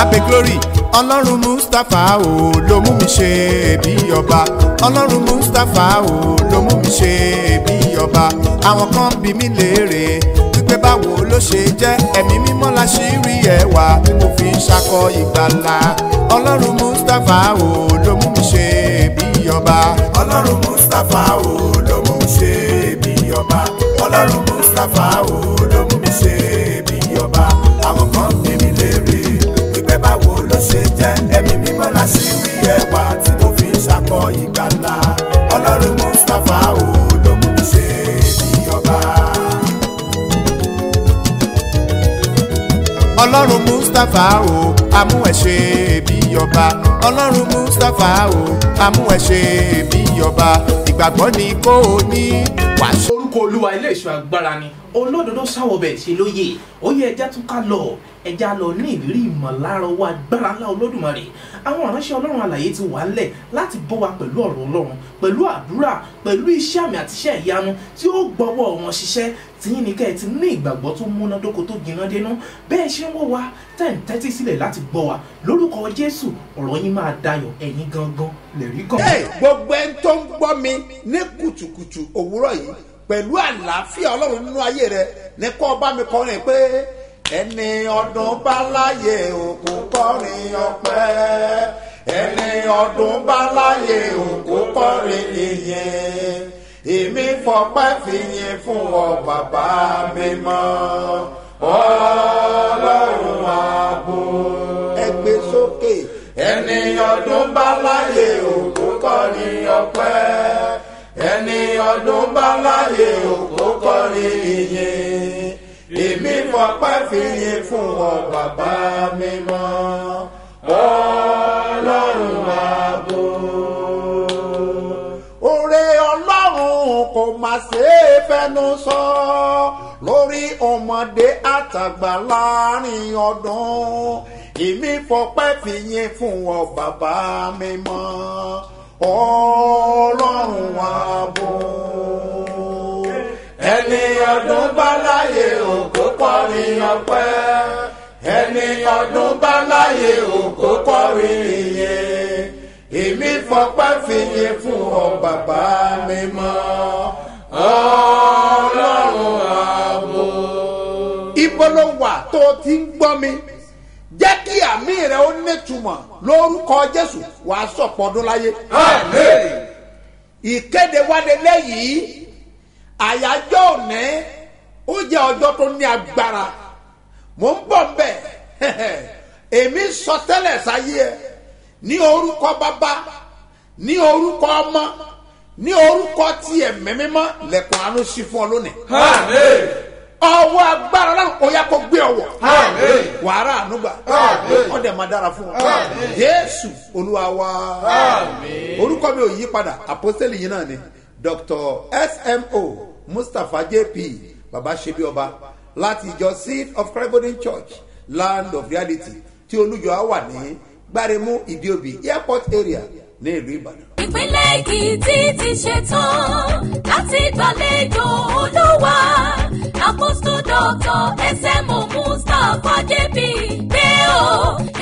abe glory. Ọlọ́run mustapha o ló mú mi ṣe bí ọba. Ọlọ́run mustapha o ló mú mi ṣe bí ọba. Àwọn kan bí mi léèrè wípé báwo ló ṣe jẹ́. Ẹ̀mí mímọ́ la ṣì rí mo fi ṣakọ ìgbàlà. Ọlọ́run mustapha o ló mú mi ṣe bí ọba. Ọlọ́run mustapha o ló mú mi ṣe bí ọba. Ọlọ́run mustapha o ló mú mi ṣe bí ọba jẹ́ ẹ̀mí mímọ́ la ṣì rí ẹwà tí mo fi ń ṣakọ ìgbàlà ọlọ́run mustapha o ló mú mi ṣe bí ọba. ọlọ́run mustapha o amú ẹ ṣe bí ọba ọlọ́run mustapha o amú ẹ ṣe bí ọba ìgbàgbọ́ ni kò ní wàásù. Orúkọ olúwa ilé ìṣọ́ agbára ni. Olódodo sáwọbẹ̀ ṣe lóye. Ó yẹ ẹja tún ká lọ. Ẹja lọ ní ìrírí ìmọ̀lára owó agbára ńlá olódùmarè. Àwọn ìránṣẹ́ ọlọ́run àlàyé ti wà ńlẹ̀ láti bọ́ wa pẹ̀lú ọ̀rọ̀ ọlọ́run pẹ̀lú àdúrà pẹ̀lú iṣẹ́ àmì àti iṣẹ́ ìyanu tí ó gbọ́wọ́ wọn ṣiṣẹ́. Tìyín ni kẹ́ ẹ ti ní ìgbàgbọ́ tó múnádóko tó gbiná dénú. Bẹ́ẹ̀ ṣe ń wọ́ wa tẹ̀ ń tẹ́tí sílẹ̀ láti gbọ́ wa. Lórúkọ jésù ọ̀rọ̀ yín máa dayọ̀ ẹ̀yin gangan lè rí gan. Gbogbo ẹni tó ń gbọ́ mi ní kùtùkùtù òwúrọ̀ yìí pẹ̀lú àlàáfíà ọlọ́run nínú ayé rẹ ní kọ́ bá mi kọrin pé ẹni ọdún bá láyé òkú kọrin ọpẹ́. Ẹni ọdún bá láyé òkú kọrin ìyẹn èmi fọpẹ́ fìyìn fún ọ bàbá mi mọ́. Ọlọ́run ààbò. Ẹgbẹ́ sókè. Ẹni ọdún bá láyé òkú kọrin ọpẹ́ ẹni ọdún bá láyé òkú kọrin ìyìn. Èmi fọpẹ́ fìyìn fún ọ bàbá mi mọ́ ọlọ́run ààbò. Oore ọlọ́run kò má ṣe é fẹnu sọ. Lórí ọmọdé àtàgbà láàárín ọdún. Èmi fọpẹ́ fìyìn fún ọ bàbá mi mọ́ ọlọ́run ààbò ẹni ọdún bá láyé òkú kọrin ọpẹ́. Ẹni ọdún bá láyé òkú kọrin ìyẹn èmi fọpẹ́ fìyìn fún ọ bàbá mi mọ́ ọlọ́run ààbò. ibo ló wà tó ti ń gbọ́ mi jẹ́ kí àmì rẹ̀ ó nítumọ̀ lórúkọ jésù wàá sọ̀pọ̀ ọdún láyé. ìkéde wáde lẹ́yìn àyájọ́ òní ó jẹ́ ọjọ́ tó ní agbára. Mò ń bọ̀ bẹ́ẹ̀ èmi sọ tẹ́lẹ̀ sáyé ẹ. Ní orúkọ bàbá ní orúkọ ọmọ ní orúkọ tí ẹ̀mí mímọ́ lẹ̀kùn àánú sí fún ọ lónìí. Ọwọ́ agbára náà ó yá kó gbé ọwọ́. Wàhálà ànúgbà. Wọ́n dẹ̀ máa dára fún ọ. jésù olúwa wa. Orúkọ mi ò yí padà. Àpọ́sẹ́lì yìí náà ni dr. Smo mustapha jp baba ṣebi ọba láti ìjọ seed of christ church land of reality tí olùjọ á wà ní gbáremú ìdíòbí airport area ní ìlú ìbàdàn. Ìpínlẹ̀ èkìtì ti ṣetán láti gbàlejò olúwa. Àpòsù dọ́tọ̀ ẹsẹ̀mù mustapha jp pé o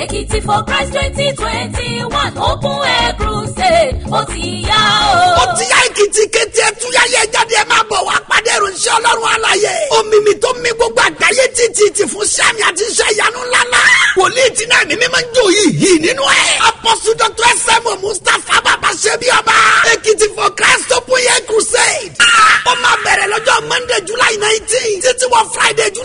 èkìtì for christ twenty twenty one open air crusade. Ó ti yá o. ó ti yá èkìtì kété ẹtúyá yẹ jáde ẹ máa bọ̀ wá pàdé ìròyìn ọlọ́run àlàyé omi mi tó mi gbogbo àgbáyé títí ti fún sẹ́mi àti iṣẹ́ ìyanu ńláńlá wòlíì tí náà mímí máa ń jó yìí yìí nínú ẹ̀. Apọ́sù dr. Sm mustapha bàbá ṣe bí ọba. Èkìtì for christ open air crusade. Ó máa bẹ̀rẹ̀ lọ́jọ́ monday july nineteen títí wọ friday july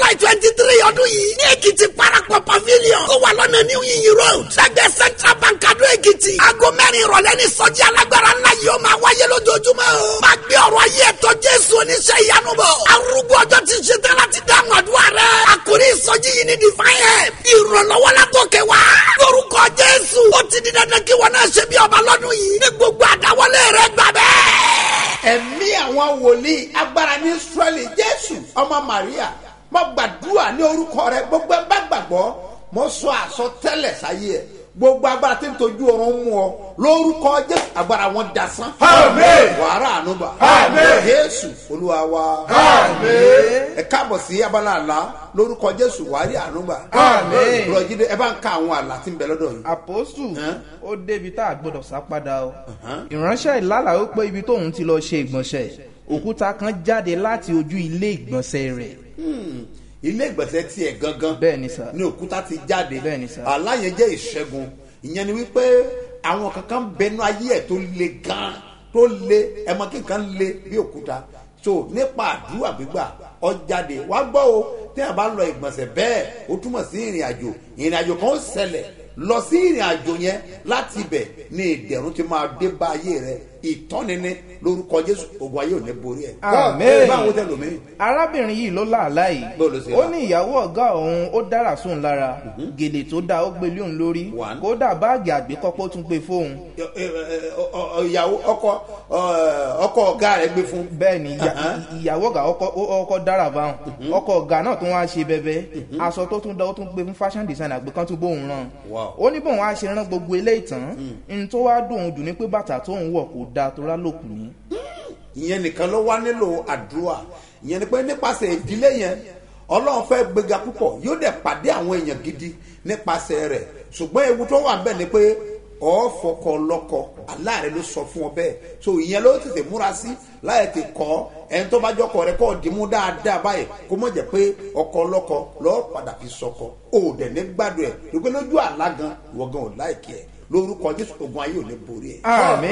èkìtì aago mẹ́rin ìrọ̀lẹ́ ní sọ́jí alágbára ńlá yìí ó máa wáyé lójoojúmọ́. O máa gbé ọ̀rọ̀ ayé ẹ̀tọ́ jésù oníṣẹ́ ìyanu bọ̀. Arúgbó ọjọ́ ti ṣe tán láti dáhùn àdúrà rẹ̀. Àkórí ìsọjí yìí ní divine help. Ìrànlọ́wọ́ látòkè wá. Lórúkọ jésù ó ti di dandan kí wọn náà ṣe bí ọba lọ́dún yìí. Ní gbogbo àdáwọlé rẹ̀ gbà bẹ́ẹ̀. ẹ̀mí àwọn mo sọ àsọtẹ́lẹ̀ sáyé ẹ gbogbo agbára tí ń tojú ọrùn mú ọ lórúkọ jésù agbára wọn dasán. Àmín. wàhálà ànúbà. Àmín. jésù olúwa wa. Àmín. ẹ káàbọ̀ sí abala àlá lórúkọ jésù wàhálì ànúbà. Àmín. rọ̀jídé ẹ bá ń ka àwọn àlá tí ń bẹ lọ́dọ̀ yìí. àpòsù ó débi tá a gbọdọ̀ sá padà o ìránṣẹ́ ìlàlà ó pé ibi tóun ti lọ ṣe ìgbọ̀nsẹ̀ òkúta kan jáde láti ojú ilé ìgbọ̀nsẹ̀ rẹ̀ Hmm, ilé ìgbọ̀nsẹ̀ tiẹ̀ gangan bẹ́ẹ̀ ni sà ní òkúta ti jáde. Bẹ́ẹ̀ ni sà. àlá yẹn jẹ́ ìṣẹ́gun. Ìyẹn ni wípé àwọn kankan bẹnu ayé ẹ̀ tó le gan tó le. Ẹmọ kí nǹkan le bí òkúta. So nípa àdúrà gbígbà ọ jáde. Wá gbọ́ o tí a bá lọ ìgbọ̀nsẹ̀ bẹ́ẹ̀ ó túmọ̀ sí ìrìn àjò ìrìn àjò kan ó ṣẹlẹ̀. Lọ sí ìrìn àjò yẹn láti ibẹ̀ ni ìdẹ̀rùn ti máa dé bá ayé rẹ ìtọ́nini lórúkọ jésù. Ogun ayé ò ní borí ẹ̀. Àmín. báwo tẹ lómi arábìnrin yìí ló láàlá yìí ó ní ìyàwó ọ̀gá òun ó dára sóun lára. Gèlè tó dáa ó gbé lé òun lórí. Kódà báàgì àgbékọ́pọ́ tún gbé fóun. Ìyàwó ọkọ ọkọ ọ̀gá rẹ gbé fún. bẹ́ẹ̀ ni ìyá- Uh-huh. ìyàwó ọ̀gá ọkọ- dára báwọn ọkọ ọ̀gá náà tún wá ṣe bẹbẹ. Aṣọ tó tún dá ó tún gbé fún fashion designer kan tún bóun rán. Ó ní bóun á ṣe rán gbogbo eléyìí tán. N tó wá dùn òun dùn ní pé bàtà tóun wọ̀ kò dáa tó rálòkù ní. ìyẹn nìkan ló wá nílò àdúrà. Ìyẹn ni pé nípasẹ̀ ìdílé yẹn ọlọ́run fẹ́ gbéga púpọ̀. Yóò dẹ̀ pàdé àwọn èèyàn gidi nípasẹ̀ rẹ̀. Ṣùgbọ́n ewu tó wà bẹ́ẹ̀ ni pé ọ̀fọ̀kọ lọ́kọ aláàrẹ ló sọ fún ọ bẹ́ẹ̀. So ìyẹn ló tètè múra sí láyé ti kọ́. Ẹni tó bá jọkọ rẹ kọ́ dìímú dáadáa báyìí kó mọ̀ jẹ́ pé ọkọ lọ́kọ lọ́ọ́ padà fi sọkọ. Dẹ̀ ní gbádùn ẹ̀. Lópe lójú àlá ò láìkí ẹ̀ lórúkọ jésù ogun ayé ò ní borí ẹ̀. Àmín.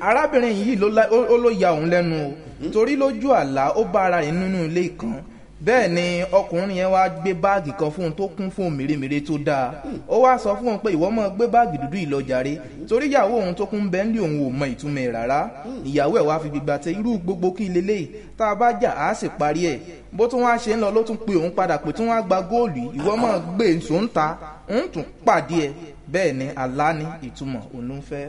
arábìnrin yìí ló ya òun lẹ́nu o. Torí lójú àlá ó bá ara rẹ̀ nínú ilé kan. Bẹ́ẹ̀ ni ọkùnrin yẹn wá gbé báàgì kan fún un tó kún fún mèremère tó dáa. Ó wá sọ fún un pé ìwọ máa gbé báàgì dúdú yìí lọ jàre. Torí ìyàwó òun tó kún bẹ́ẹ̀ ní òun ò mọ ìtumọ̀ ẹ̀ rárá. Ìyàwó ẹ̀ wá fi gbígbà tẹ irú gbogbo kí leléyìí tá a bá jà á sì parí ẹ̀. Bó tún wá ṣe ń lọ ló tún pe òun padà pé tún wá gba góòlù ìwọ máa gbé ń ta ń tún pàdé ẹ̀ bẹ́ẹ̀ ni àlá ní ìtumọ̀ òun ló ń fẹ́.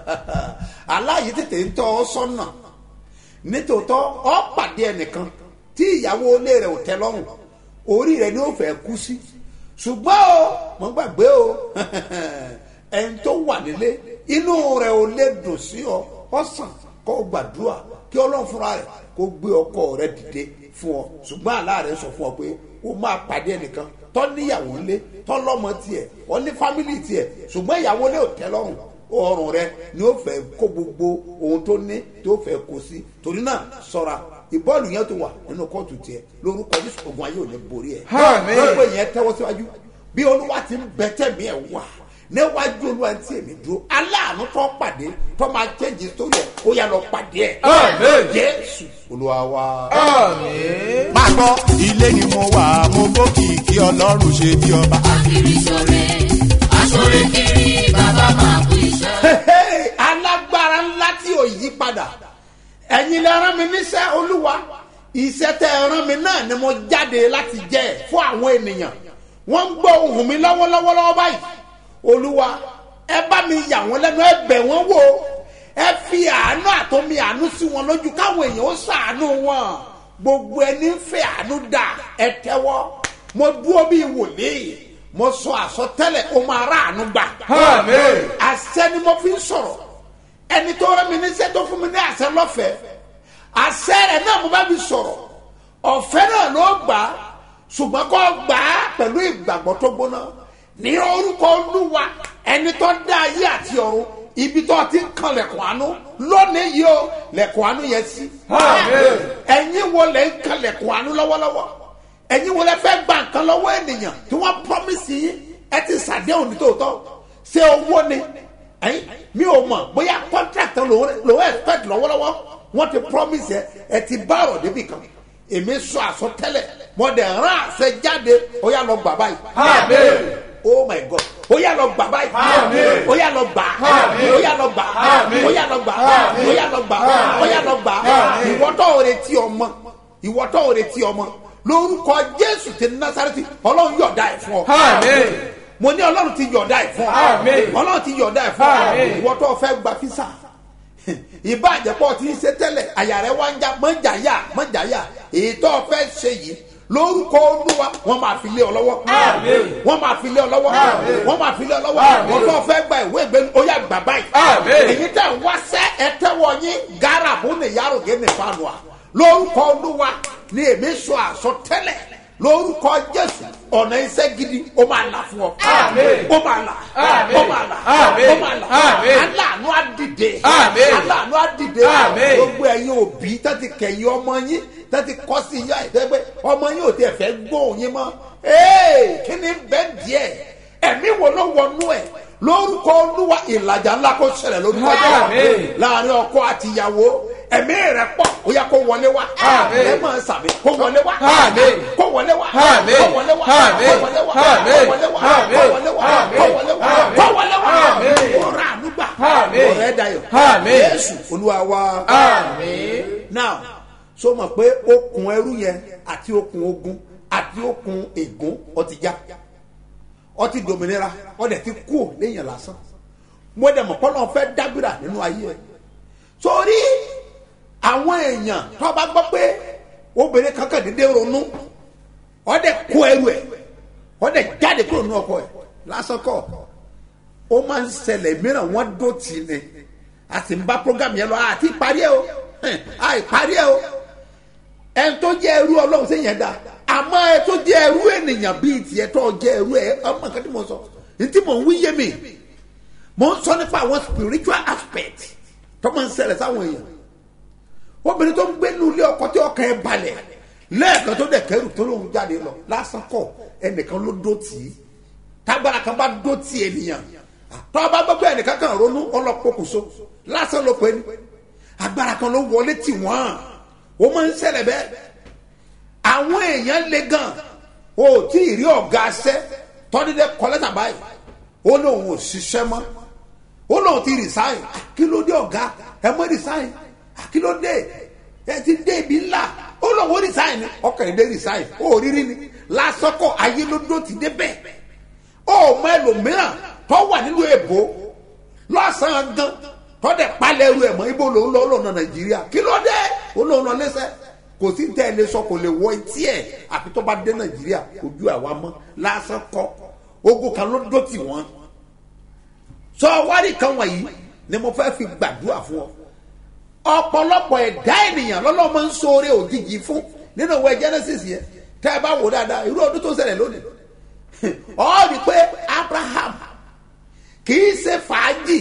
aláyìí tètè ń tọ́ ọ sọ́nà. Nítòótọ́ ọ pàdé ẹnìkan tí ìyàwó ilé rẹ̀ ò tẹ́ lọ́rùn. Orí rẹ̀ ni ó fẹ́ kú sí. Ṣùgbọ́n o mo gbàgbé o. Ẹni tó wà nílé inú rẹ̀ ò lè dùn sí ọ. Ọ̀sán kó gbàdúrà kí ọlọ́run fúnra rẹ̀ kó gbé ọkọ rẹ̀ dìde fún ọ. Ṣùgbọ́n àlá rẹ̀ sọ fún ọ pé o máa pàdé ẹnìkan tó níyàwó ńlé tó lọ́mọ tiẹ̀ ó ní fámìlì tiẹ̀. Ṣùgbọ́n ìyàwó ilé ò tẹ́ lọ́rùn. Ọrùn rẹ ni ó fẹ́ kó gbogbo ohun tó ní tí ó fẹ́ kó sí. Torí náà ṣọ́ra. Ìbọ́ọ̀lù yẹn tó wà nínú kóòtù tiẹ̀. Lórúkọ jésù ogun ayé ò ní borí ẹ̀. Gbogbo yẹn tẹ́wọ́ síwájú. Bí olúwa ti ń bẹ tẹ̀mí ẹ̀ wà níwájú olúwa tí èmi dúró aláàánú tó pàdé tó máa jẹ́jì sórí ẹ̀ ó yà lọ pàdé ẹ̀ Àmín. jésù olúwa wa. máa gbọ́ ilé ni mo wà mo gbókì kí ọlọ́run ṣe bí ọba. kiri sore asore kiri bàbá máa kú iṣẹ́. Alágbára ńlá tí ò yí padà ẹ̀yin lè rán mi níṣẹ́ olúwa iṣẹ́ tẹ́ ẹ rán mi náà ni mo jáde láti jẹ́ fún àwọn ènìyàn wọ́n ń gbọ́ ohùn mi lọ́wọ́lọ́wọ́ lọ́wọ́ báyìí olúwa ẹ bá mi yà wọ́n lẹ́nu ẹ bẹ̀ wọ́n wò. Ẹ fi àánú àtomi àánú sí wọn lójú káwọn èèyàn ó ṣàánú wọn. Gbogbo ẹni ń fẹ́ àánú dà ẹ tẹ́wọ́. Mo dúró bíi wòlíì mo sọ àsọtẹ́lẹ̀ o máa rà àánú gbà. Àṣẹ ni mo fi ń sọ̀rọ̀. Ẹni tó rẹ́ mi níṣẹ́ tó fún mi ní àṣẹ lọ́fẹ̀ẹ́. Àṣẹ rẹ̀ náà mo bá mi sọ̀rọ̀. Ọ̀fẹ́ náà ló gbà ṣùgbọ́n kó gbà á pẹ̀lú ìgbàgbọ́ tó gbóná ní orúkọ olúwa ẹni tó dá ayé àti ọ̀run ibi tó ti ń kan lẹ̀kùn àánú. Lónìí yìí o lẹ̀kùn àánú yẹn sí. Ẹ̀yin wo lẹ̀ ń kan lẹ̀kùn àánú lọ́wọ́lọ́wọ́? Ẹ̀yin wo lẹ fẹ́ gba nǹkan lọ́wọ́ ènìyàn tí wọ́n promise yín? Ẹ ti ṣàdéhùn ní tòótọ́. Ṣé owó ni? Ẹ̀yin mi ò mọ̀ bóyá contract lòun lòun expect lọ́wọ́lọ́wọ́. Wọ́n ti promise ẹ ẹ ti bá ọ̀rọ̀ débi kan. Èmi sọ àsọtẹ́lẹ̀ mo dẹ̀ rán àṣẹ jáde ó yà lọ gbà báyìí. Àmín. oh my god ó yà lọ gbà báyìí Àmín. ó yà lọ gbà Àmín. ó yà lọ gbà Àmín. ó yà lọ gbà Àmín. ó yà lọ gbà ó yà lọ gbà Àmín. ìwọ́tọ̀ ò retí ọmọ ìwọ́tọ̀ ò retí ọmọ lórúkọ jésù ti násàrẹ́tì ọlọ́run yọ̀ọ̀dá ẹ̀ fún ọ Àmín. mo ní ọlọ́run ti yọ̀ọ̀dá ẹ̀ fún ọ Àmín. ọlọ́run ti yọ̀ọ̀dá ẹ̀ fún ọ Àmín. ìwọ́tọ̀ fẹ́ gba físà ìbàjẹ́pọ̀ tí ń ṣe tẹ́lẹ̀ àyà rẹ̀ wá ń já mọ́jàyà mọ́jàyà èyí tó o fẹ́ ṣe yìí lórúkọ olúwa wọn máa fi lé ọ lọ́wọ́. Wọn máa fi lé ọ lọ́wọ́. Wọn máa fi lé ọ lọ́wọ́. Tó fẹ́ gba ìwé ìgbé ó yà gbà báyìí. Èyí tẹ̀ ń wá sẹ́ ẹ tẹ́wọ́ yín. Gáràbù ní yàrògé ní fanua lórúkọ olúwa ní èmi sọ àsọtẹ́lẹ̀ lórúkọ jésù ọ̀nà iṣẹ́ gidi ó máa là fún ọ. Ó máa là. Ó máa là. Ó máa là. Aláàánú á dìde. Aláàánú á dìde. Gbogbo ẹ̀yin òbí tó ti kẹ̀yìn ọmọ yín tó ti kọ́ sí yá ìdẹ́gbẹ́ ọmọ yín ò tiẹ̀ fẹ́ gbóhùn yín mọ́. Ee kí ni bẹ́ẹ̀ díẹ̀? Ẹ̀mí wo ló wọnú ẹ̀? Lórúkọ olúwa ìlàjà ńlá kó ṣẹlẹ̀ lórúkọ jẹ́ láàárín ọkọ àti ìyàwó ẹ̀mí rẹ̀ pọ̀ ó yẹ kó wọlé wá. Ẹ máa sàmì kó wọlé wá. Kó wọlé wá. Kó wọlé wá. Kó wọlé wá. Kó wọlé wá. Kó wọlé wá. Kó wọlé wá. Kó wọlé wá. Ọ̀rọ̀ ànúgbà ọ̀rọ̀ ẹ̀ dayọ̀. Yéésù olúwa wá now so mọ̀ pé okùn ẹrú yẹn àti okùn ogun àti okùn ègún ọtí já. Ọtí dominira ọdẹ ti kú ò léyìn lásán. Mo dẹ̀ mọ̀ kọ́nà fẹ́ dábìrà nínú ayé ẹ̀ torí àwọn èèyàn tó bá gbọ́ pé obìnrin kankan dédé ronú ọdẹ kó ẹrù ẹ̀ ọdẹ jáde kúrò nínú ọkọ ẹ̀ lásán kọ́. Ó máa ń ṣẹlẹ̀ mìíràn wọ́n dó tì ní a sì ń bá program yẹn lọ àti ìparí ẹ̀ o. Àìparí ẹ̀ o ẹn tó jẹ́ ẹrú ọlọ́run sí yẹn dá. Àmọ́ ẹ tó jẹ́ ẹrú ènìyàn bíi tiẹ̀ tó jẹ́ ẹrú ẹ ọmọ nǹkan tí mo sọ. Ní tí mo ń wí mi mo ń sọ nípa àwọn spiritual aspect tó máa ń ṣẹlẹ̀ sáwọn èèyàn. Obìnrin tó ń gbé ní ilé ọkọ tí ọkàn ẹ balẹ̀ lẹ́ẹ̀kan tó dẹ̀ kẹrù tó lóun jáde lọ lásán kọ ẹnìkan ló dó tì í. Tágbára kan bá dó tì ènìyàn. Tó bá gbọ́ pé ẹnìkan kan ronú ọlọ́pọ̀kùnso lásán ló pe ní agbára kan ló wọlé tì wọ́n ó máa ń ṣẹlẹ̀ bẹ́ẹ̀. Àwọn èèyàn le gan o tí ì rí ọ̀gá aṣẹ́ tọ́dídẹ́ kọ́lẹ́tà báyìí. Ó lóun ò ṣiṣẹ́ mọ́. Ó lóun ti resign. Kí ló dé ọ̀gá? Ẹ mọ́ resign. Kí ló dé? Ẹ ti dé ibi ńlá. Ó lóun ó resign ọkàn ìdè resign. Ó rírí ni. Lásọkọ ayé ló dó ti dé bẹ́ẹ̀. Ó mọ ẹlòmíràn tó wà nílùú èbó. Lọ́sàn-án gan tọ́dẹ̀ palẹ̀ ẹrù ẹ̀ mọ́ ibo lòun lọ́ lọ́nà nàìjíríà? Kí ló dé? Ó lóun lọ lẹ́sẹ̀ kò sí tẹ́ ẹ lé sọ kò lè wọ etí ẹ̀. Àfi tó bá dé nàìjíríà ojú àwa mọ́. Lásán kọ́. Ogun kan ló dó tì wọ́n. Sọ wárí kan wọ̀nyí ni mo fẹ́ fi gbàdúrà fún ọ. Ọ̀pọ̀lọpọ̀ ẹ̀dá ènìyàn lọ́lọ́mọ ń sóore òjijì fún. Nínú ìwé genesis yẹn tẹ́ ẹ bá wò dáadáa irú ọdún tó ṣẹlẹ̀ lónìí. Ọ rí pé abraham kì í ṣe fàájì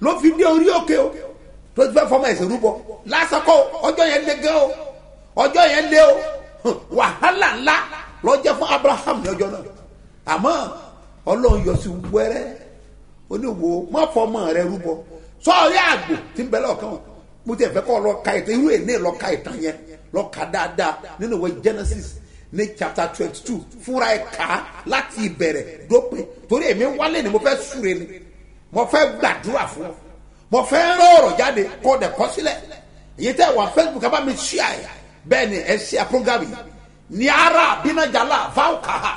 ló fi dé orí òkè o tó ti fẹ́ fọmọ ẹ̀sìn rúbọ. Lásán kọ́ ọjọ́ yẹn lé gan o ọjọ́ yẹn lé o. Wàhálà ńlá lọ jẹ́ fún abraham ní ọjọ́ náà. Àmọ́ ọlọ́run yọ sí wẹ́rẹ́. Oníwo má fọmọ rẹ rúbọ. Sọ́ọ̀rí àgbò tí ń bẹ lọ́ọ̀kan o mo ti ẹ̀fẹ́ kọ́ lọ ka ìtàn irú èné lọ ka ìtàn yẹn lọ ka dáadáa nínú ìwé genesis ní chapter twenty two fúnra ẹ̀ ká láti ìbẹ̀rẹ̀ dópin. Torí èmi wálé ni mo fẹ́ súre ni mo fẹ́ gbàdúrà fún. Ọ mo fẹ́ rán ọ̀rọ̀ jáde kọ́ ọ̀dẹ̀ kọ́ sílẹ̀. Èyí tẹ́ wà facebook ẹ bá mi ṣí àyà bẹ́ẹ̀ ni ẹ ṣí program yìí. Ní ara bínajàlá fáwọkàá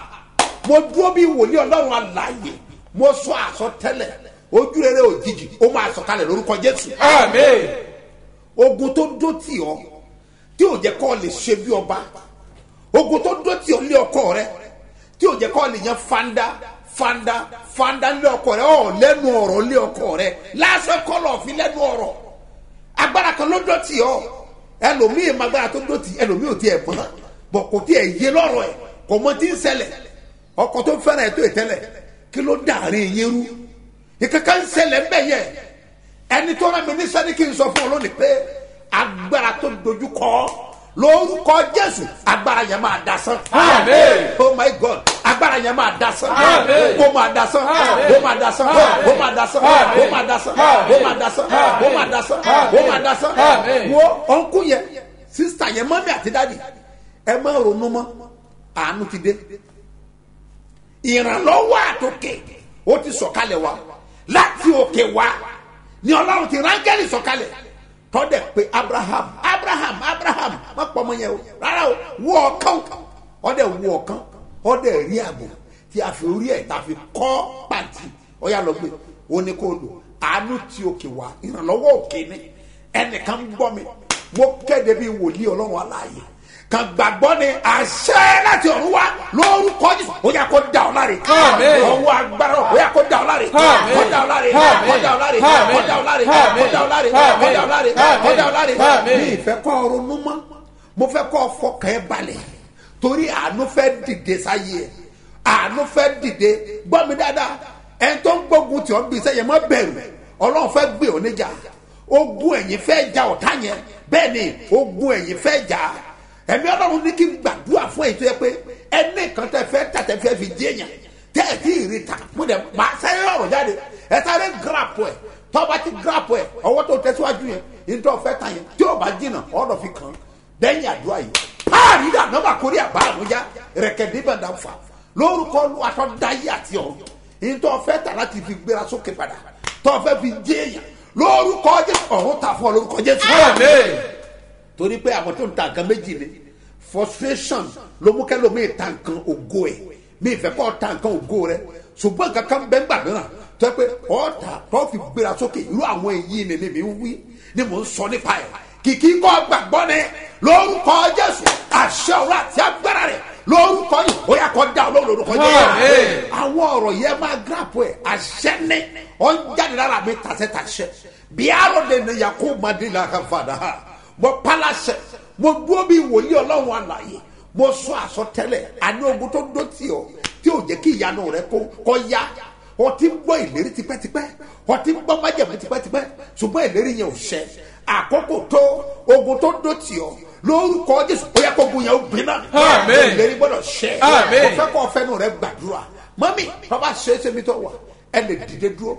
mo dúró bí wòlíì ọlọ́run àlàyé mo sọ àsọtẹ́lẹ̀ ojú rere òjijì ó máa sọ̀kalẹ̀ lórúkọ jésù. Amen. ogun tó dó tì ọ́ tí ò jẹ́ kọ́ lè ṣe bí ọba. Ogun tó dó tì ọ́ lé ọkọ rẹ tí ò jẹ́ kọ́ lè yan fanda fanda fanda lé ọkọ rẹ ọ̀ lẹ́nu ọ̀rọ̀ lé ọkọ rẹ lásán kọ́ lọ́ọ́ fi lẹ́nu ọ̀rọ̀. Agbára kan ló dó tì ọ́. Ẹlòmíì máa gbára tó dó tì ẹlòmíì ò tiẹ̀ mọ́. Bọ̀ kò tiẹ̀ yé lọ́rọ̀ ẹ̀ kò mọ tí ń ṣẹlẹ̀. Ọkọ tó fẹ́ràn ẹ̀ tó ìtẹ́lẹ̀ kí ló dàrin yín rú? Ìkankan ń ṣẹlẹ̀ ń bẹ̀ yẹ ẹni tó rán mi ní sẹ́ni kí n sọ fún ọ lónìí pé agbára tó dojú kọ lórúkọ jésù agbára yẹn máa dasán. Amen. oh my god agbára yẹn máa dasán. Amen. ó máa dasán. Ó máa dasán. ó máa dasán. ó máa dasán. ó máa dasán. ó máa dasán. ó máa dasán. Wo ọ̀nkú yẹn sísítà yẹn mọ́mí àti dádì ẹ má ronú mọ́ àánú ti dé ìrànlọ́wọ́ àtòkè ó ti sọ̀kalẹ̀ wá láti òkè wá ni ọlọ́run ti ránkẹ́lì sọ̀kalẹ̀ tọ́dẹ̀ pé abraham abraham abraham má pọ̀ ọmọ yẹn o. Rárá o wọ ọ̀kan ọdẹ wọ ọ̀kan ọdẹ rí àgbò tí a fi orí ẹ̀ tá a fi kọ́ pàǹtí. Ọ̀yà lọ gbé ó ní kó lò. Àánú ti òkè wá ìrànlọ́wọ́ òkè ni. Ẹnìkan gbọ́ mi mo kéde bí wòlíì ọlọ́run aláàyè kan gbàgbọ́ ni àṣẹ láti ọ̀run wá lórúkọ jésù. Ó yà kó da ọ láre. Àmín. ọwọ́ agbára ó yà kó da ọ láre. Àmín. kó da ọ láre. Àmín. kó da ọ láre. Àmín. kó da ọ láre. Àmín. kó da ọ láre. Àmín. kó da ọ láre. Kó da ọ láre. Àmín. ní ìfẹ́ kọ́ ronú mọ́. Mo fẹ́ kọ́ fọkàn ẹ balẹ̀. Torí àánú fẹ́ dìde sáyé ẹ. Àánú fẹ́ dìde. Gbọ́ mi dáadáa. Ẹni tó ń gbógun ó ń bí sẹ́yìn mọ́ bẹ̀rù. Ọlọ́run fẹ́ gbé ọ níjà. Ogun ẹ̀yìn fẹ́ ja ọ̀tá yẹn. Bẹ́ẹ̀ ni ogun ẹ̀yìn fẹ́ jà ẹ̀mí ọlọ́run ní kí n gbàdúrà fún èyí tó yẹ pé ẹnì kan tẹ fẹ́ tàtẹ fẹ́ fi dé yẹn tẹ́ ẹ̀ ì rí ta mo dẹ̀ máa sẹ́yìn ọ̀rọ̀ jáde. Ẹ̀ sáré gírapù ẹ̀. Tọ́ba ti gírapù ẹ̀ ọwọ́ tó tẹ̀síwájú yẹn nítorí ọ̀fẹ́ ta yẹn tí ò bá jìnnà ọ̀dọ̀ fi kàn lẹ́yìn àdúrà yìí páàrí dà nọ́mbà kórè àbá àmújá rẹ̀kẹ̀dí bẹ̀ dà fà. Lórúkọ olúwàtọ́ dáyé àti ọ̀run nítorí ọ̀fẹ́ tà láti fi gbéra sókè padà tọ́fẹ́ fi dé yẹn lórúkọ jésù ọ̀run ta fún ọ lórúkọ jésù. Torí pé àwọn tó ń ta nǹkan méjì ni. Frustration ló mú kẹlòmíì ta nǹkan ògo ẹ. Mi ìfẹ́ kọ́ ta nǹkan ògo rẹ. Ṣùgbọ́n nǹkan kan bẹ́ẹ̀ gbà mìíràn tó yẹ pé ọ̀ọ́ta tó fi gbéra sókè. Irú àwọn èyí ni mi wí ni mò ń sọ nípa ẹ̀. Kìkì kọ́ gbàgbọ́ ni. Lórúkọ jésù àṣẹ ọ̀rọ̀ àti agbára rẹ̀. Lórúkọ yìí ó yà kọ́ da olóòrò lórúkọ Àmín. àwọn ọ̀rọ̀ yẹn máa gíràpù ẹ̀. Àṣẹ ní ọ̀ ń jáde lára mi tàṣẹ tàṣẹ bí arọ de ne yakó madi la ka ha mo palasẹ mo dúró bí wòlíì ọlọ́run àlàyé mo sọ àsọtẹ́lẹ̀ àní ogun tó dó tì ọ́ tí ò jẹ́ kí ìyanu rẹ kó kọ́ yá. Ọ ti ń gbọ́ ìlérí tipẹ́tipẹ́ ọ ti ń gbọ́ májẹ̀mú tipẹ́tipẹ́ ṣùgbọ́n ìlérí yẹn ò ṣẹ. Àkókò tó ogun tó dó tì ọ́ lórúkọ jésù ó yẹ kó ogun yẹn ó gbiná. Ìlérí gbọ́dọ̀ ṣẹ. Mo fẹ́ kọ́ fẹ́nu rẹ gbàdúrà. Mọ́mí tọ́ba ṣe é ṣe mi tó wà. Ẹ lè dìde dúró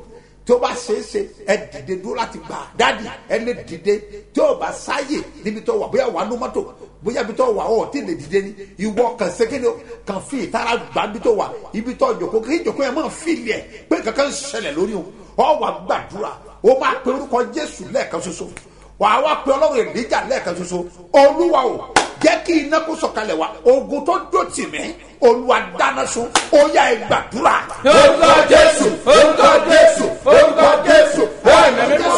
o bá ṣe é ṣe ẹ dìde dúró láti gbà dádì ẹ lè dìde. Tí o bá sáyè níbi tó wà bóyá wà nú mọ́tò bóyá ibi tó wà ọ̀ tí lè dìde ní ìwọ kàn sékéde o? Kàn fi ìtara gbà níbi tó wà. Ibi tó jòkó kí ìjòkó yẹn máa fi lẹ̀ pé kankan ń ṣẹlẹ̀ lórí o ọ wà gbàdúrà. O máa pe orúkọ jésù lẹ́ẹ̀kan ṣoṣo. Wàá wá pe ọlọ́run èlíjà lẹ́ẹ̀kan ṣoṣo. Olúwa o jẹ́ kí iná kó sọ̀kalẹ̀ wá. Ogun tó dó tì mí olúwa dáná sun ó yá ẹ gbàdúrà. Orúkọ Jésù, orúkọ Jésù, orúkọ Jésù, ẹ̀mí mímọ́.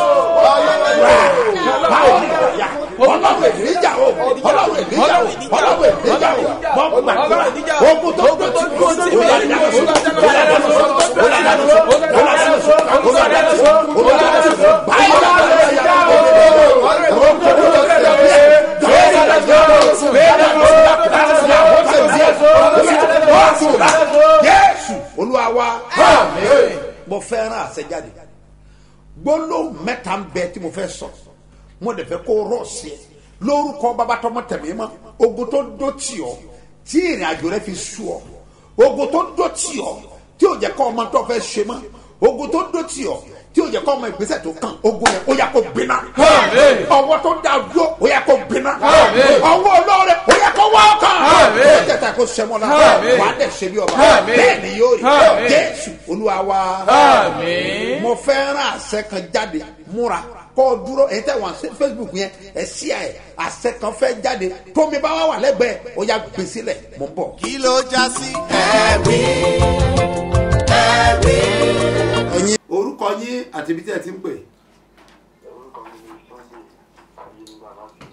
ọlọ́run èlíjà o ọlọ́run èlíjà o ọlọ́run èlíjà o mọ gbàdúrà ogun tó dó tì mí olúwa dáná sun olúwa dáná sun olúwa dáná sun olúwa dáná sun olúwa dáná sun olúwa dáná sun báyìí ogun tó dó tì mí jésù. Olúwa wa. Mo fẹ́ràn àṣẹjáde. Gbólóhùn mẹ́ta ń bẹ tí mo fẹ́ sọ. Mo dẹ̀ fẹ́ kó rọ̀ sí ẹ. Lórúkọ babatọmọ tẹ̀mí mọ́ ogun tó dó tì ọ́ tí ìrìn àjò rẹ fi sú ọ ogun tó dó tì ọ́ tí ò jẹ́ kọ́ ọmọ tó fẹ́ ṣe mọ́ ogun tó dó tì ọ́ tí ò jẹ́ kọ́ ọmọ ìgbésẹ̀ tó kàn. Ogun yẹn ó yà kó gbiná. Ọwọ́ tó dá dúró ó yà kó gbiná. Ọwọ́ olóore ó yà kó wá ọkàn. Àmín. ó jẹ́ta kó sẹ́mọ́ la wà á dẹ̀ ṣe bí ọba. Bẹ́ẹ̀ ni yóò rí. Jésù olúwa wa. Mo fẹ́ rán àṣẹ kan jáde múra. Kọ́ dúró. Èyí tẹ̀ wọ́n facebook yẹn ẹ̀ sí ẹ̀ àṣẹ kan fẹ́ jáde. Tómi bá wà wà lẹ́gbẹ̀ẹ́ ó yà gbèsè lẹ̀ mọ̀ bọ̀. kí ló já sí? Ẹ̀rí ẹ̀rí. Orúkọ yín àti ibi tí ẹ ti ń pè. orúkọ mi ni sunday ayélujára láti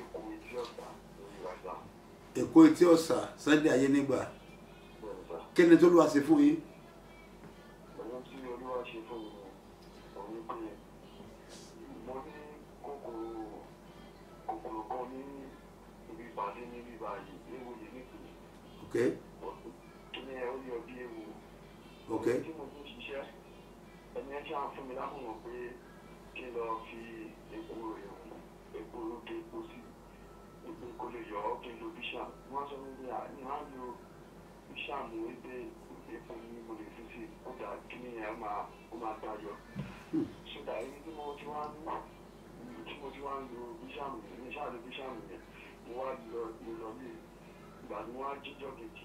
èkó etí ọ̀tà lórí ìwàjà èkó etí ọ̀sà sunday kí ni tó lù wá sí fún yín. ohun tí olúwa ṣe fún mi òun ni pé mo ní kòkòrò kòkòrò kan ní ibi ìpàdé ní bíbá yìí léwu yìí nípìnlẹ̀ ok. Kí ni ẹ ó yọ bí ewu. Ok. Tí ẹ ṣáà fún mi lámọ̀ràn pé kí lọ fi epo rẹ̀ epo lóge epo sí epo kó lè yọ ọ́ kí n lo bíṣàm wọ́n sọ wípé à ní wọ́n á lo bíṣàm wípé epo ní mo lè fi sí ó dà kí ni ẹ máa ó máa tayọ ṣùgbọ́n èyí tí mo ti wá ń tí mo ti wá ń lo bíṣàm ní ṣáà lo bíṣàm yẹn mo wá lọ lọ ní ìgbà ni wọ́n á jíjọ́ kejì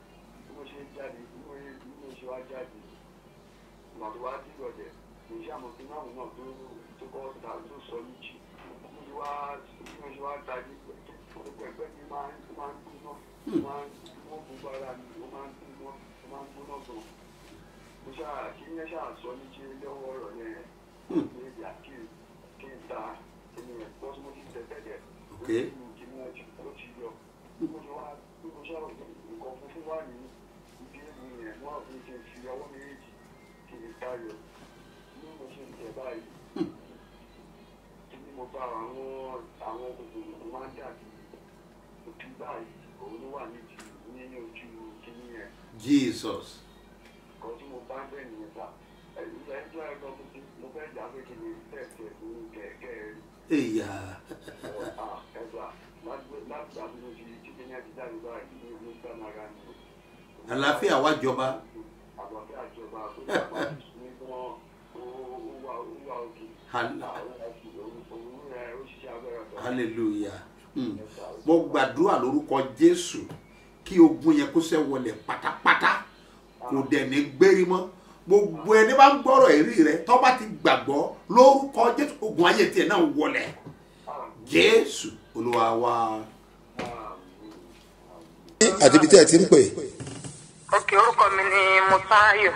mo ṣe jáde bí mo ṣe bí mo ṣe wá jáde ìgbà tó wá dìgbọ̀ dẹ̀ kì í ṣàmùsí náà náà tó tó kọ́ ta tó sọ méjì bí mo ṣe wá bí mo ṣe wá tají ní máa ń máa ń gbóná máa ń wọ́n gbogbo ara mi ó máa ń gbóná ó máa ń gbóná gan. Mo ṣáà kí ní ẹ ṣáà sọ méjì lọ́wọ́ ọ̀rọ̀ yẹn? Ní ìdí àkí kí n ta ẹni ẹ̀ bọ́ sí mo ti tẹ̀ tẹ̀lẹ̀ Ok. kí ni wọ́n ti ó ti yọ. Bí mo ṣe wá bí mo ṣe nǹkan funfun wà ní ibi èmi yẹn wọ́n fi ṣe fi ọwọ́ méjèèjì kí n tayọ bí mo ṣe ń tẹ̀ báyìí kí ni mo bá àwọn àwọn kòkòrò tó máa ń dàbí òbí báyìí òun ló wà nídìí ní ojú kíní yẹn jesus. Kan tí mo bá ń bẹ̀ nìyẹn ta ẹ̀yìn ẹjọ́ ẹ̀rọ mo ti mo fẹ́ jà pé kí ni tẹ̀sẹ̀ fún kẹ̀kẹ́ rí èyà ẹgbà láti àbúrò ti títí ní ẹ̀jẹ̀ jáde báyìí ní ìlú gbàmára ni àlàáfíà wá jọba. Hallelujah. Hmm. mo gbàdúrà lórúkọ jésù kí ogun yẹn kó sẹ́ wọlé pátápátá. Kò dẹ̀ ní gbérí mọ́. Gbogbo ẹni bá ń gbọ́rọ̀ èrí rẹ tó bá ti gbàgbọ́ lórúkọ jésù ogun ayé tiẹ̀ náà wọlé. Jésù olúwa wa. àti ibi tí ẹ ti ń pè òkè orúkọ mi ni musayo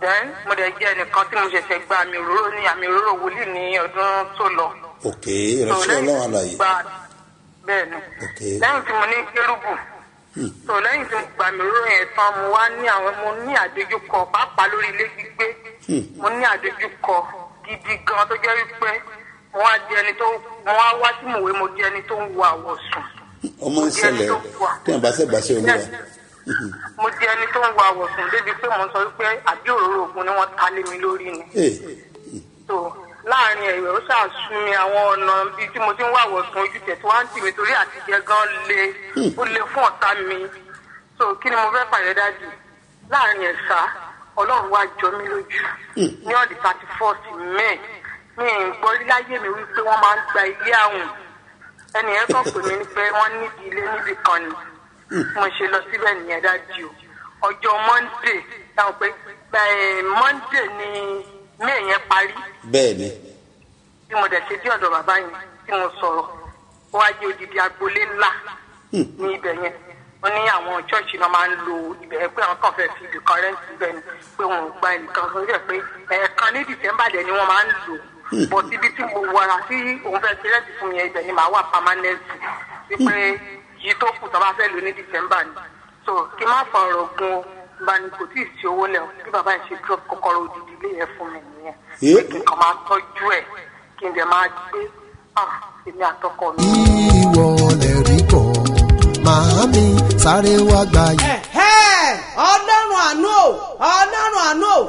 then mo dẹ̀ jẹ́ ẹnìkan tí mo ṣẹ̀ṣẹ̀ gba àmì òróró ní àmì òróró wòlíì ní ọdún tó lọ. òkè ìránṣẹ́ ọlọ́run àlàyé. bẹ́ẹ̀ ni ok. Lẹ́yìn tí mo ní kérúbù. Tó lẹ́yìn tí mo gba àmì òróró yẹn tán mo wá ní àwọn mo ní àdójúkọ pàápàá lórí ilé gbígbé. Mo ní àdójúkọ gidi gan tó jẹ́ wípé mo wá di ẹni tó mo wá wá sí mòwe mo di ẹni tó ń wo àwọ̀sùn. Ọmọ ń ṣẹlẹ̀ tí wọn bá ṣe gbàṣẹ olúwa mo di ẹni tó ń wo àwọ̀sùn débi pé mo sọ wípé àbí òróró ogun ni wọ́n ta lé mi lórí ni. So láàárín ẹ̀yọ́ ó ṣàṣùn mi àwọn ọ̀nà bíi tí mo ti ń wá àwọ̀sùn ojú tẹ̀ tí wọ́n á tì mí torí àtijọ́ gan le. Ó le fún ọ̀tá mi. So kí ni mo fẹ́ pàdé dájú? Láàrin ẹ̀sà ọlọ́run wá jọ mí lójú. Ní ọ̀dì thirty first may mi ì gbọ́ láyé mi wípé wọ́n máa ń gba ilé àwìn. Ẹnì yẹn kàn pè mí ní pé wọ́n níbi ilé níbi kan ni mo ṣe lọ síbẹ̀ nìyẹn dájú o. Ọjọ́ monday dáhùn pé monday ni may yẹn parí. Bẹ́ẹ̀ ni. Bí mo dẹ̀ ṣe dé ọ̀dọ̀ bàbá yẹn tí mo sọ̀rọ̀ ó wá jẹ́ odidi agboolé ńlá ní ibẹ̀ yẹn. Wọ́n ní àwọn chọ́ọ̀chì náà máa ń lo ibẹ̀ yẹn pé àwọn kan fẹ́ẹ́ fi ibì kan rẹ́ǹtì ibẹ̀ ni pé wọn ò gba ẹnìkan kan rẹ̀ pé ẹ̀ẹ̀kan ní dìsẹ́mbà dẹ̀ ni wọ́n máa ń lò. Bọ̀ síbi tí mo wọra tí òun fẹ́ ṣe rẹ́ǹtì fún mi yẹn ibẹ̀ ni màá wà pámánẹ́ǹtì wípé yìí tó kù tó bá fẹ́ lò ní dìsẹ́mbà ni. So kí n má fọ ọ̀rọ̀ gun o bá ní kò tí ì sí owó lẹ̀ bí bàbá yẹn ṣe drop kọ́kọ́rọ́ odidi ilé yẹn fún mi nìyẹn. Pé kí n kàn máa tọ́jú ẹ̀ kí n dẹ̀ máa gbé. Ah èmi àtọkọ mi. ìwọ lè rí bọ̀ màámi sáré wá gbà yìí. ọlọ́run àánú ọlọ́run àánú o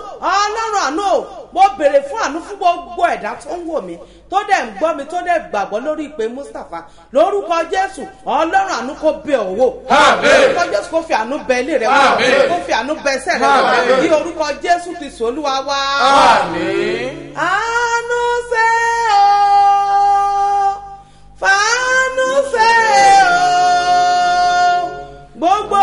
ọlọ́run àánú o mo béèrè fún àánú fún gbogbo ẹ̀dá tó ń wò mí tó dẹ̀ ń gbọ́ mi tó dẹ̀ gbàgbọ́ lórí ìpè mustapha lórúkọ jésù ọlọ́run àánú kò bẹ òwò lórúkọ jésù kò fi àánú bẹ ilé rẹ wò. Kò fi àánú bẹ ẹsẹ̀ rẹ wò. Ní orúkọ jésù kristu olúwa wá. àánú ṣe o fàánú ṣe o gbogbo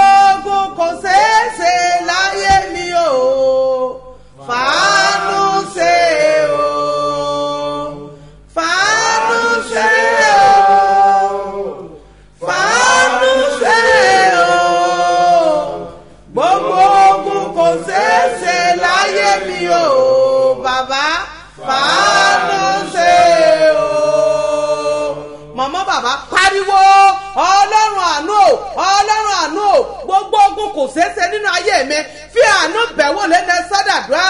àánú o ọlọ́run àánú o gbogbo ogun kò ṣeéṣe nínú ayé mi fi àánú bẹ̀wò lẹ́nu sọ́dàdúrà.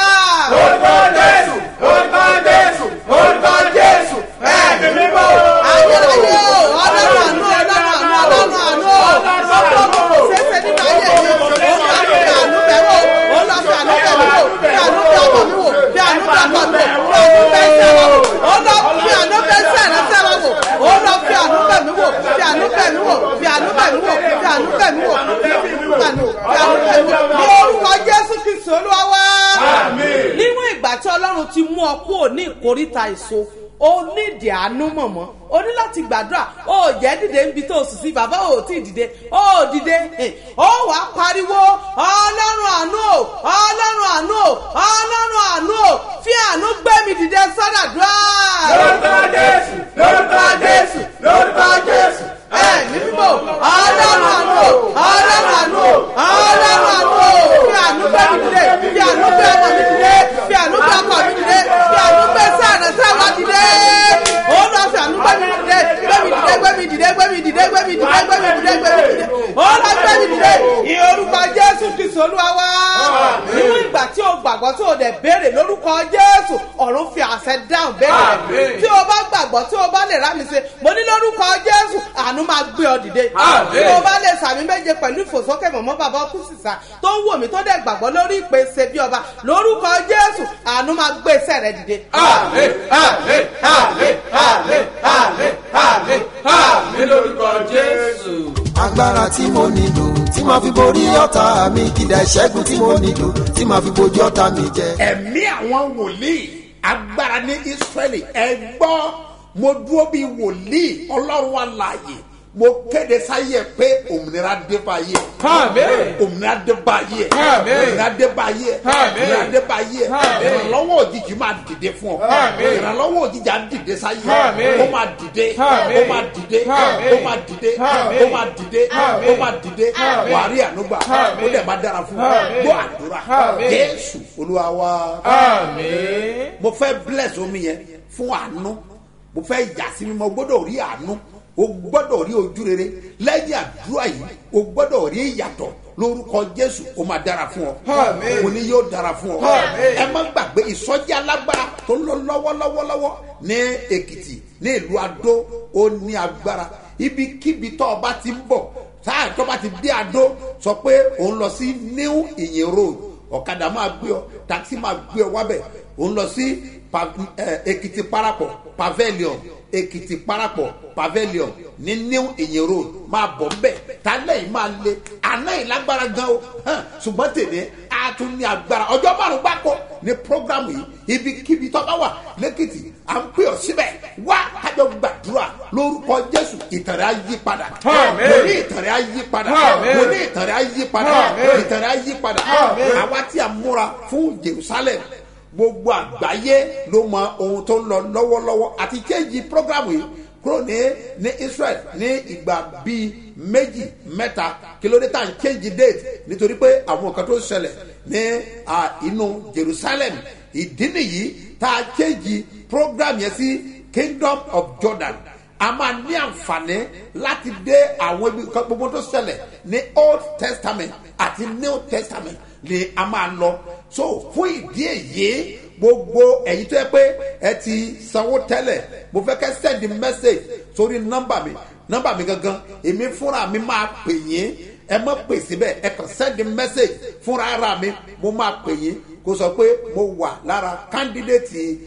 orúkọ jésù orúkọ jésù ẹ̀mí mímọ́. ayérayé o ọlọ́run àánú ọlọ́run àánú ọlọ́run àánú o gbogbo ogun kò ṣeéṣe nínú ayé mi òun àánú fi àánú bẹ̀wò òun lọ fi àánú bẹ̀ mí wò fi àánú bẹ̀ ọkọ mi wò fi àánú bẹ̀ ọkọ mi wò fi àánú bẹ̀ ẹsẹ̀ wa wò òun lọ fi àánú bẹ̀ ẹsẹ̀ rẹ sẹ́ wa wò òun lọ fi àánú bẹ̀ mí wò fi àánú bẹ̀ mí wò fi àánú bẹ̀ mí wò fi àánú bẹ̀ mí wò fi àánú bẹ̀ mí wò fi àánú bẹ̀ mí wò ní orúkọ jésù kristu olúwa wá níwọ̀n ìgbà tí ọlọ́run ti mú ọ kúrò ní ìkóríta èso o nídìí àánú mọ̀mọ́ o ní láti gbàdúrà o ò jẹ́ dìde níbi tó sì sí bàbá ò tí ì dìde eh, o wàá pariwo ọlọ́run àánú o ọlọ́run àánú o ọlọ́run àánú o fi àánú gbé mi dìde sọ́dàdúrà. lórúkọ jésù lórúkọ jésù lórúkọ jésù ẹ ní mímọ́ ọlọ́run àánú o ọlọ́run àánú o ọlọ́run àánú o fi àánú gbé mi dìde fi àánú gbé ọmọ mi dìde fi àánú gbé ọkọ mi dìde fi àánú gbé sáànà sáwà dìde ó lọ fi àánú gbé mi dìde gbé mi dìde gbé mi dìde gbé mi dìde gbé mi dìde ó lọ gbé mi dìde ìyẹn orúkọ jésù kristu olúwa wá nínú ìgbà tí o gbàgbọ́ tí o dẹ̀ béèrè lórúkọ jésù ọ̀run fi àṣẹ dáhùn béèrè tí o bá gbàgbọ́ tí o bá lè rá mi ṣe mo ní lórúkọ jésù àánú máa gbé ọ dìde tí o bá lè sàmì méje pẹ̀lú ìfòsókè mọ̀mọ́ bàbá ọkú sísá tó ń wò mí tó dẹ̀ gbàgbọ́ lórí ìpè ṣe bí ọba lórúkọ jésù àánú máa gbé iṣẹ́ rẹ dìde. àmín àmín àmín àmín àmín àmín àmín lórúkọ jésù. agbára tí mo nílò tí màá fi borí ọ̀tá mi kìdá ìṣẹ́gun tí mo nílò tí màá fi bojú ọ̀tá mi jẹ. ẹ̀mí àwọn wòlíì agbára ní israẹli ẹ gbọ́ mo dúró bí wòlíì ọlọ́run alààyè mo kéde sáyé pé òmìnira dé bá yé òmìnira dé bá yé òmìnira dé bá yé òmìnira dé bá yé ìrànlọ́wọ́ òjijì máa dìde fún ọ. Ìrànlọ́wọ́ òjijì á dìde sáyé. Ó máa dìde. Ó máa dìde. Ó máa dìde. Ó máa dìde. Ó máa dìde. Rí ànúgbà. Ó dẹ̀ máa dára fún ọ gbọ́ àdúrà. Jésù olúwa wa. Mo fẹ́ bless omi yẹn fún àánú. Mo fẹ́ yà sí mi. Mo gbọ́dọ̀ rí àánú o gbọ́dọ̀ rí ojú rere. Lẹ́yìn àdúrà yìí o gbọ́dọ̀ rí ìyàtọ̀ lórúkọ jésù. O máa dára fún ọ. Mo ní yóò dára fún ọ. Ẹ má gbàgbé ìsọjí alágbára tó ń lọ lọ́wọ́lọ́wọ́lọ́wọ́ ní èkìtì ní ìlú adó. Ó ní agbára. Ibikíbi tó o bá ti ń bọ̀ táà tó bá ti dé adó sọ pé òun lọ sí new ìyìn road. Ọ̀kadà máa gbé ọ taxi máa gbé ọ wábẹ̀ òun lọ sí eh, èkìtì parapọ̀ pavilion èkìtì parapọ̀ pavilion ní new ìyìn road. Máa bọ̀ ńbẹ̀. Tálẹ̀ yìí máa le. Àná yìí lágbára gan o. Ṣùgbọ́n tèmi a tún ní agbára. Ọjọ́ márùn gbáko ní programu yìí. Ibikíbi tó bá wà lẹ́kìtì à ń pè ọ́ síbẹ̀. Wá kájọ gbàdúrà lórúkọ jésù. Ìtàn rẹ̀ á yí padà. Àmín. mo ní ìtàn rẹ̀ á yí padà. Àmín. mo ní ìtàn rẹ̀ á yí padà. Àmín. ìtàn rẹ̀ á yí padà. Àmín. àwa tí a múra fún jerusalem gbogbo àgbáyé ló mọ ohun tó ń lọ lọ́wọ́lọ́wọ́. Àti kéèjì programu yìí kúrò ní ní israel ní ìgbà bíi méjì mẹ́ta. Kìlómítà ń kéèjì date? Nítorí pé àwọn kan tó ń ṣẹlẹ̀ ní à, inú jerusalem. Ìdí nìyí tá a kéèjì program yẹn sí kingdom of jordan. A máa ní àǹfààní láti dé àwọn ibi gbogbo tó ṣẹlẹ̀ ní old testament àti new testament ni a máa lọ so fún ìdí èyí gbogbo ẹ̀yin tó yẹ pé ẹ ti sanwó tẹ́lẹ̀ mo fẹ́ kẹ́ send message sórí nọ́mbà mi. Nọ́mbà mi gangan èmi fúnra mi máa pè yín. Ẹ má pè síbẹ̀ ẹ kàn send message fúnra ara mi mo máa pè yín. Kó sọ pé mo wà lára candidate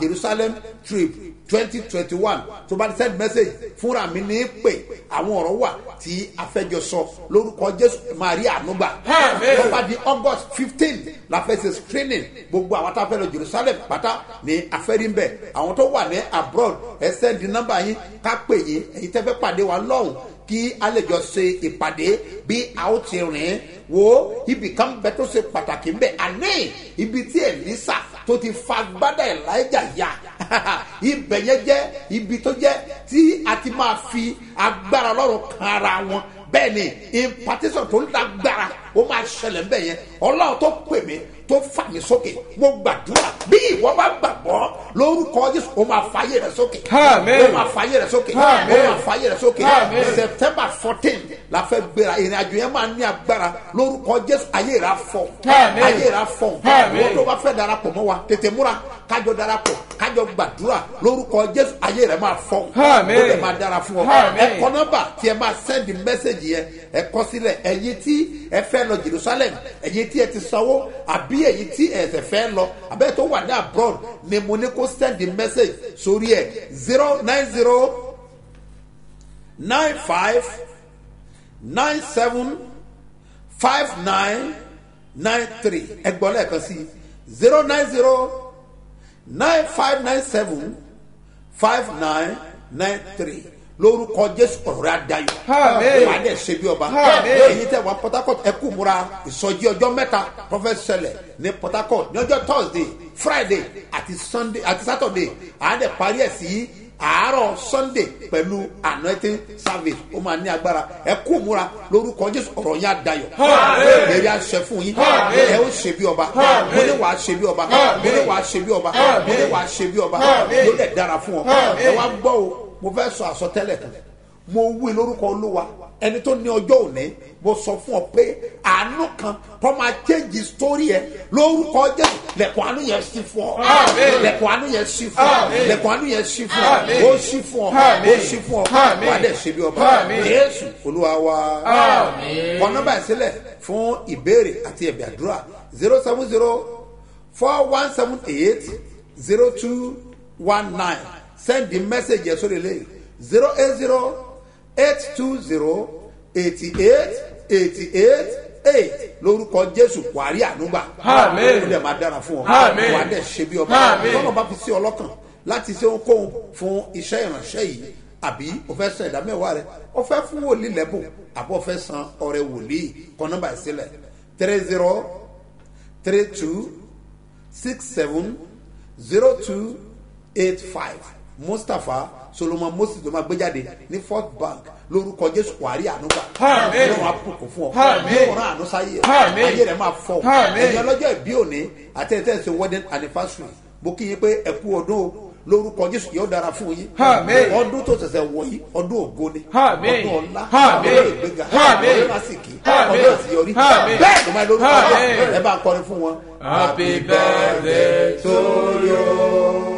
jerusalem trip twenty twenty one tó bá ti send message fúnra mi ní pè àwọn ọ̀rọ̀ wà tí a fẹ́ jọ sọ lórúkọ jésù rí ànúgbà tó bá di august fifteen la fẹ́ ṣe screening. Gbogbo àwọn tá a fẹ́ lọ jerusalem pátá ní afẹ́rí ń bẹ̀ àwọn tó wà ní abroad ẹ send nọ́mbà yín ká pè yín. Èyí tẹ́ fẹ́ pàdé wa lọ́hùn kí a lè jọ ṣe ìpàdé bí a ó ti rìn. Wo ibì kan bẹ tó ṣe pàtàkì ń bẹ àní ibi tí elisa tó ti fa gbádà elijah ya ibẹ̀ yẹn jẹ́ ibi tó jẹ́ tí a ti máa fi agbára ọlọ́run kan ara wọn. Bẹ́ẹ̀ ni impartition tó ń lágbára ó máa ṣẹlẹ̀ ńbẹ̀ yẹn. Ọlọ́run tó pè mí tó fà mí sókè mo gbàdúrà. Bí ìwọ bá gbàgbọ́ lórúkọ jésù ó máa fàyè rẹ sókè. Ó máa fàyè rẹ sókè. Ó máa fàyè rẹ sókè. September fourteen la fẹ́ gbéra. Ìrìn àjò yẹn máa ní agbára lórúkọ jésù. Ayé rà fọ. Ayé rà fọ. Wọ́n tó bá fẹ́ darapọ̀ mọ́ wa tètè múra. Kájọ darapọ̀ kájọ gbàdúrà lórúkọ jésù. Ayé rẹ máa fọ. Ó lè máa dára fún ọ. Ẹ kọ nọ́mbà tí ẹ máa sẹ́ndì mẹ́sẹ̀gì yẹn ẹ kọ sílẹ̀. Ẹ̀yin tí ẹ fẹ́ lọ jerusalem ẹ̀yin tí ẹ ti sanwó àbí ẹ̀yin tí ẹ ṣẹ̀ fẹ́ lọ àbẹ́ tó wà ní abroad ni mo ní kó sẹ́ndì mẹ́sẹ̀gì sórí ẹ̀. Zero nine zero nine five nine seven five nine nine three. Ẹgbọ́n lẹ́ẹ̀kan sí zero nine zero nine five nine seven five nine nine three lórúkọ jésù ọ̀rọ̀ adayọ̀ wà á dẹ̀ ṣe bí ọba. Èyí tẹ wá port harcourt ẹ kú múra ìsọjí ọjọ́ mẹ́ta prophet sẹlẹ̀ ní port harcourt. Ní ọjọ́ thursday friday àti sunday àti saturday à á dẹ̀ parí ẹ̀ sí àárọ̀ sunday pẹ̀lú anointing service. Ó máa ní agbára. Ẹ kú múra lórúkọ jésù ọ̀rọ̀ yẹn adayọ̀ Àmín. èrè àṣẹ fún yín. Ẹ ó ṣe bí ọba. Mo ní wàá ṣe bí ọba. Mo ní wàá ṣe bí ọba. Mo ní wàá ṣe bí ọba. Ló dẹ̀ dára fún ọ. Ẹ wá gbọ́ o mo fẹ́ sọ àsọtẹ́lẹ̀ kan. Mo wí lórúkọ olúwa ẹni tó ní ọjọ́ òní mo sọ fún ọ pé àánú kan tó máa change story ẹ lórúkọ jésù. Lẹ̀kùn àánú yẹn sí fún ọ. Lẹ̀kùn àánú yẹn sí fún ọ. Lẹ̀kùn àánú yẹn sí fún ọ. Ó sí fún ọ. Ó sí fún ọ. Wà á dẹ̀ ṣe bí ọba. Jésù olúwa wa. Kọ nọ́mbà ìsílẹ̀ fún ìbéèrè àti ẹ̀bẹ̀ àdúrà. Zero seven zero four one seven eight zero two one nine send the message yẹn sórí ilé zero eight zero eight two zero eighty eight eighty eight eight. Lórúkọ jésù wàrí ànúgbà Àmín. ó dẹ̀ máa dára fún ọ. Àmín. wà á dẹ̀ ṣe bí ọba. Àmín. tọ́nà bá fi sí ọlọ́kàn láti ṣe ohunkóhun fún iṣẹ́ ìránṣẹ́ yìí àbí o fẹ́ san ìdá mẹ́wàá rẹ? O fẹ́ fún wòlíì lẹ́bùn àbí o fẹ́ san ọrẹ wòlíì? Kọ nọ́mbà ìsílẹ̀ three zero three two six seven zero two eight five mustapha solomon moses ló máa gbé jáde ní fort bank lórúkọ jésù wàrí ànúgbà. Rán àpòkò fún ọ. Rán àánú sáyé ayé rẹ máa fọ ẹ̀yin ọlọ́jọ́ ìbí òní àti ẹ̀ tẹ̀sí wedding anniversary mo kí yín pé ẹ kú ọdún o. Lórúkọ jésù yóò dára fún yín. Ọdún tó ṣẹ̀ṣẹ̀ wọ̀ yìí ọdún ògo ni. Ọdún ọlá ọdún ìgbéga. Ọdún Àmín. ọdún àṣeyọrí. Bẹ́ẹ̀ ló máa lórúkọ ẹ bá ń kọrin fún wọn. Happy birthday to you.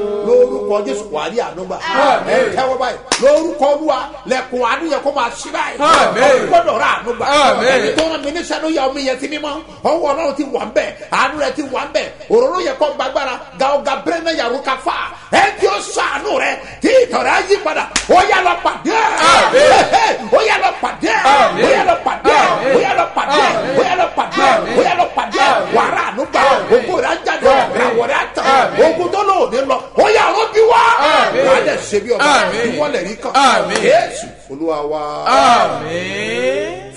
Lórúkọ jésù wà á rí tẹ́wọ́ báyìí. Lórúkọ olúwa lẹ́kùn àánú kó máa ṣí báyìí. Ọ̀hún gbọ́dọ̀ rà ẹni tó rán mi ló yẹ omi yẹn ti mímọ́. Ọwọ́ ọlọ́run ti wà ń bẹ̀ àánú rẹ ti wà ń bẹ̀ òróró yẹ kó gbàgbára ga ọ̀gá bẹ́rẹ̀ yàrá ká fà ẹ tí ó sànú rẹ. Tí ìtọ̀rẹ́ ayé padà ó yà lọ pàdé. Ó yà lọ pàdé. Ó yà lọ pàdé. Ó yà lọ pàdé. Ó yà lọ pàdé. Ó yà lọ pàdé. Wàrà Àmín. òkú rẹ jáde. Àmín. àwọ̀ rẹ Àmín. ogun tó lò ní lọ. Ó yà rọ bí wá Àmín. wà á dẹ̀ ṣe bí ọba ìwọlẹ̀ rí kan Àmín. yéésù olúwa wa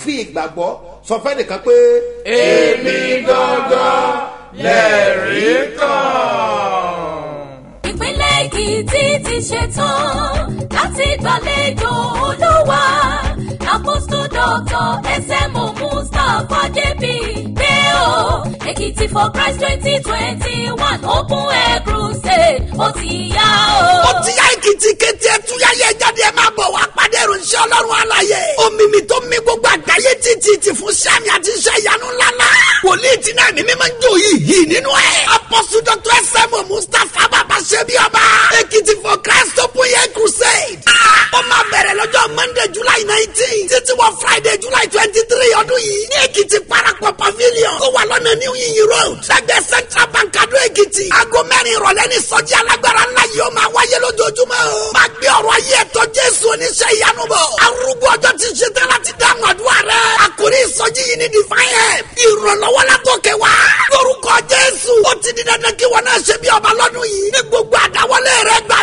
fi ìgbàgbọ́ sọ fẹ́ nìkan pé Èmi gangan lẹ́rìí kan. Èkìtì ti ṣetán láti gbàlejò olúwa. Àpòsù dọ́tọ̀ ẹsẹ̀mù mustapha jp pé o èkìtì for christ twenty twenty one open air crusade. Ó ti yá o. ó ti yá èkìtì kété ẹtúyá yẹ jáde ẹ máa bọ̀ wá pàdé ìròyìn ọlọ́run àlàyé omi mi tó mi gbogbo àgbáyé títí ti fún sẹ́mi àti iṣẹ́ ńláńlá wòlíì tí náà mímí máa ń jó yìí yìí nínú ẹ̀ apọ́sù dr sm mustapha bàbá ṣẹ́bi ọba èkìtì for christ open crusade. Ah, ó máa bẹ̀rẹ̀ lọ́jọ́ monday july nineteen títí wọ friday july twenty three ọdún yìí. Ní èkìtì parapọ̀ pavilion tó wà lọ́nà new yiyin road lẹ́gbẹ̀ẹ́ central bank adó èkìtì aago mẹ́rin ìrọ̀lẹ́ ní sọ́jí alágbára ńlá yìí ó máa wáyé lójoojúmọ́ o. Máa gbé ọ̀rọ̀ ayé ẹ̀tọ́ jésù oníṣẹ́ ìyanu bọ̀. Arúgbó ọjọ́ ti ṣe tán láti dáhùn àdúrà rẹ̀. Àkórí ìsọjí yìí ní divine help. Ìrànlọ́wọ́ látòkè wá. Lórúkọ jésù ó ti di di dandan kí wọn náà ṣe bí ọba lọ́dún yìí ní gbogbo àdáwọlé rẹ gbà.